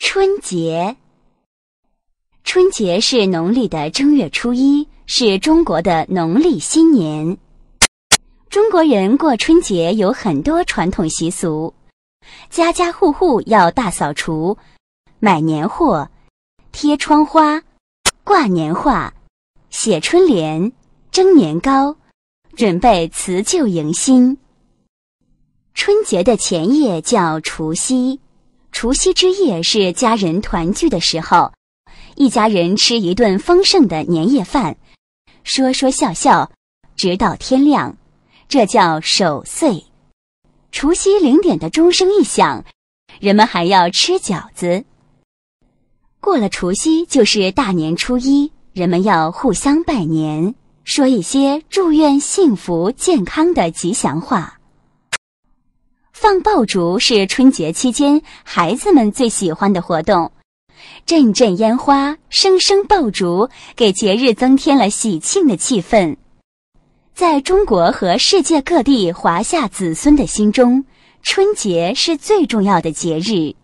春节，春节是农历的正月初一，是中国的农历新年。中国人过春节有很多传统习俗，家家户户要大扫除，买年货，贴窗花，挂年画，写春联，蒸年糕，准备辞旧迎新。春节的前夜叫除夕。除夕之夜是家人团聚的时候，一家人吃一顿丰盛的年夜饭，说说笑笑，直到天亮，这叫守岁。除夕零点的钟声一响，人们还要吃饺子。过了除夕就是大年初一，人们要互相拜年，说一些祝愿幸福健康的吉祥话。放爆竹是春节期间孩子们最喜欢的活动，阵阵烟花，声声爆竹，给节日增添了喜庆的气氛。在中国和世界各地华夏子孙的心中，春节是最重要的节日。